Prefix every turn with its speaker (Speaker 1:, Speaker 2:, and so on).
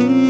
Speaker 1: Mm-hmm.